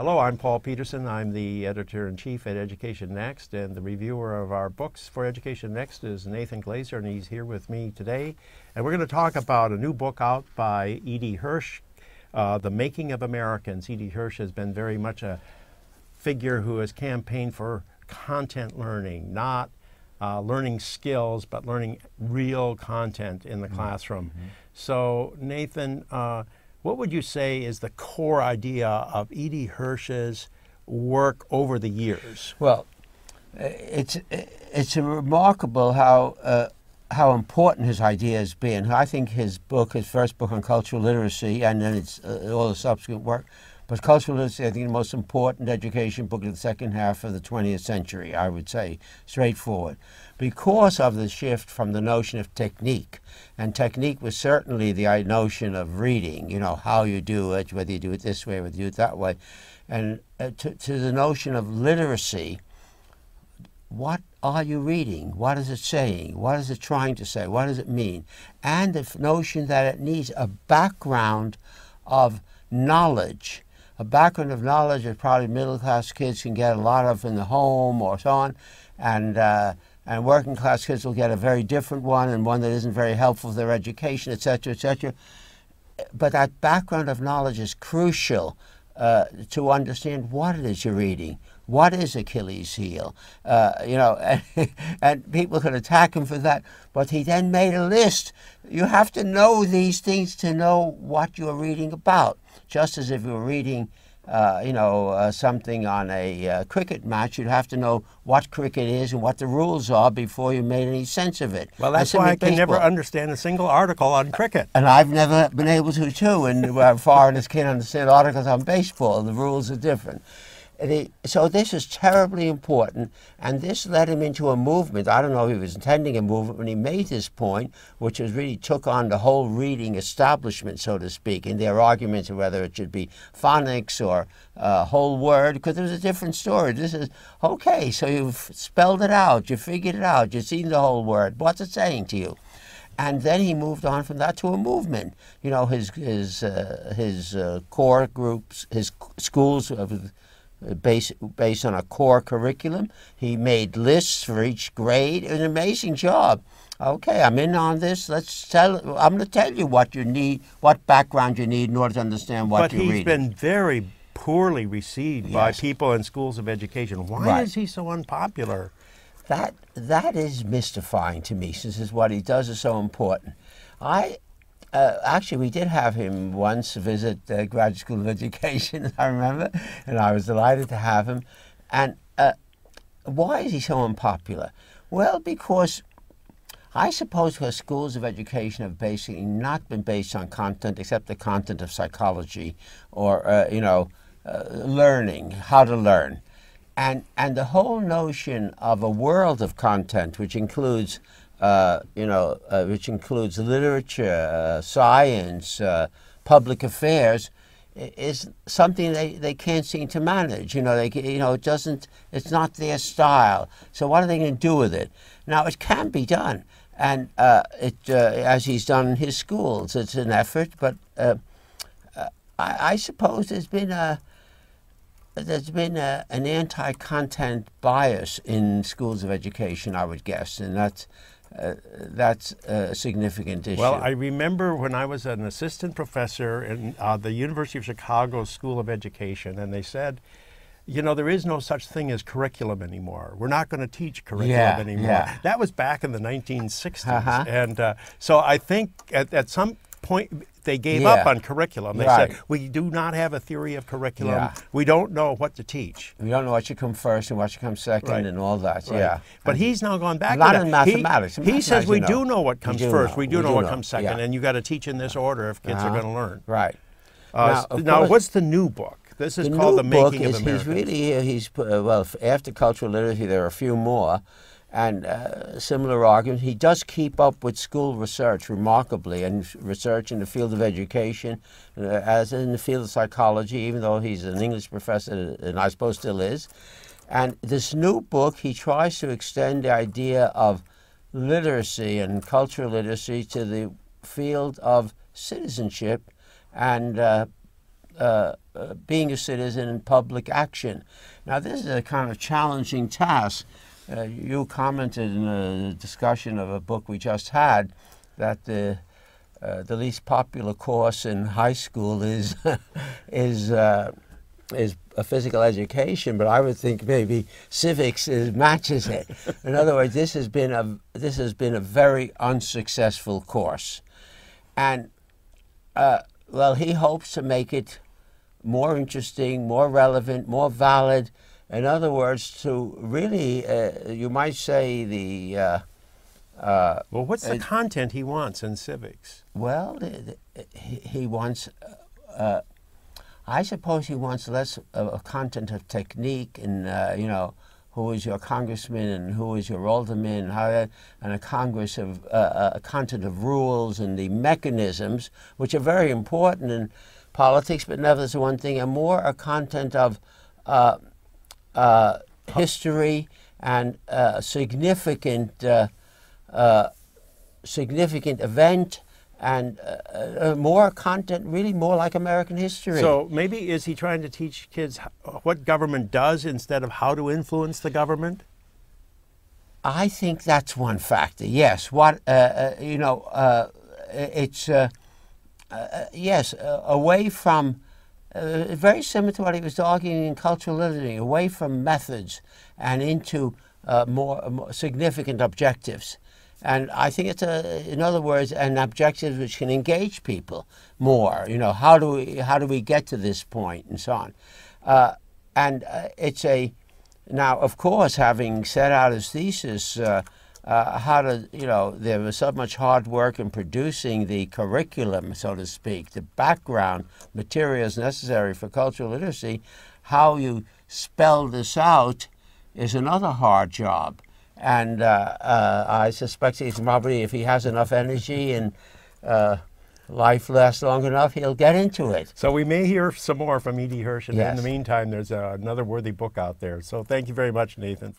Hello, I'm Paul Peterson. I'm the editor in chief at Education Next, and the reviewer of our books for Education Next is Nathan Glazer, and he's here with me today. And we're going to talk about a new book out by E.D. Hirsch, uh, The Making of Americans. E.D. Hirsch has been very much a figure who has campaigned for content learning, not uh, learning skills, but learning real content in the mm -hmm. classroom. Mm -hmm. So, Nathan, uh, what would you say is the core idea of E.D. Hirsch's work over the years? Well, it's it's remarkable how uh, how important his idea has been. I think his book, his first book on cultural literacy, and then it's uh, all the subsequent work, but cultural literacy, I think, the most important education book of the second half of the 20th century, I would say, straightforward. Because of the shift from the notion of technique, and technique was certainly the notion of reading, you know, how you do it, whether you do it this way, whether you do it that way, and uh, to, to the notion of literacy, what are you reading? What is it saying? What is it trying to say? What does it mean? And the notion that it needs a background of knowledge a background of knowledge that probably middle class kids can get a lot of in the home or so on, and uh, and working class kids will get a very different one and one that isn't very helpful for their education, etc., etc. But that background of knowledge is crucial uh, to understand what it is you're reading. What is Achilles' heel? Uh, you know, and, and, people could attack him for that. But he then made a list. You have to know these things to know what you're reading about just as if you were reading, uh, you know, uh, something on a uh, cricket match, you'd have to know what cricket is and what the rules are before you made any sense of it. Well, that's why I can never understand a single article on cricket. And I've never been able to, too. And uh, foreigners can't understand articles on baseball. The rules are different so this is terribly important, and this led him into a movement. I don't know if he was intending a movement when he made this point, which was really took on the whole reading establishment, so to speak, in their arguments of whether it should be phonics or uh, whole word, because it was a different story. This is, okay, so you've spelled it out, you figured it out, you've seen the whole word. What's it saying to you? and then he moved on from that to a movement. You know, his his uh, his uh, core groups, his schools of based, based on a core curriculum. He made lists for each grade. An amazing job. Okay, I'm in on this. Let's tell. I'm going to tell you what you need, what background you need in order to understand what but you're reading. But he's been very poorly received yes. by people in schools of education. Why right. is he so unpopular? That that is mystifying to me, since what he does is so important. I uh, actually, we did have him once visit the Graduate School of Education, I remember, and I was delighted to have him. And uh, why is he so unpopular? Well, because I suppose because schools of education have basically not been based on content except the content of psychology or, uh, you know, uh, learning, how to learn. And, and the whole notion of a world of content, which includes uh, you know, uh, which includes literature, uh, science, uh, public affairs, is something they, they can't seem to manage. You know, they you know it doesn't. It's not their style. So what are they going to do with it? Now it can be done, and it as he's done in his schools. It's an effort, but I, I suppose there's been a there's been a, an anti-content bias in schools of education, I would guess, and that's uh, that's a significant issue. Well, I remember when I was an assistant professor in uh, the University of Chicago School of Education, and they said, you know, there is no such thing as curriculum anymore. We're not going to teach curriculum yeah, anymore. Yeah. That was back in the 1960s. Uh-huh. And uh, so I think at, at some point, they gave yeah. up on curriculum. They right. said, we do not have a theory of curriculum. Yeah. We don't know what to teach. We don't know what should come first and what should come second right. and all that. Right. Yeah. But and he's now gone back to in mathematics. He, he says we know. do know what comes do first. Know. We do we know do what know. comes second. Yeah. And you got to teach in this order if kids uh-huh. are going to learn. Right. Uh, now, now what's the new book? This is the called The Making is, of America. He's really, he's, uh, well, after cultural literacy, there are a few more and uh, similar arguments. He does keep up with school research remarkably, and research in the field of education, uh, as in the field of psychology, even though he's an English professor, and I suppose still is. And this new book, he tries to extend the idea of literacy and cultural literacy to the field of citizenship and uh, uh, uh, being a citizen in public action. Now, this is a kind of challenging task. Uh, you commented in a discussion of a book we just had that the uh, the least popular course in high school is is uh, is a physical education, but I would think maybe civics is, matches it. In other words, this has been a this has been a very unsuccessful course, and uh, well, he hopes to make it more interesting, more relevant, more valid. In other words, to really, uh, you might say the. Uh, uh, well, what's the content he wants in civics? Well, the, the, he, he, wants uh, I suppose he wants less of a content of technique and, uh, you know, who is your congressman and who is your alderman, and, how, and a congress of uh, a content of rules and the mechanisms, which are very important in politics, but nevertheless one thing, and more a content of uh, uh history and a significant, uh, uh, significant event and uh, uh, more content, really more like American history. So maybe is he trying to teach kids what government does instead of how to influence the government? I think that's one factor. Yes, what uh, uh you know, uh, it's uh, yes, away from. Very similar to what he was arguing in cultural literacy, away from methods and into more, more significant objectives. And I think it's a, in other words, an objective which can engage people more. You know, how do we how do we get to this point, and so on. Uh, and uh, it's a now, of course, having set out his thesis, uh, how to you know there was so much hard work in producing the curriculum, so to speak, the background materials necessary for cultural literacy. How you spell this out is another hard job and uh, uh, I suspect he's probably, if he has enough energy and uh, life lasts long enough, he'll get into it. So we may hear some more from E.D. Hirsch, and yes. in the meantime, there's uh, another worthy book out there. So thank you very much, Nathan.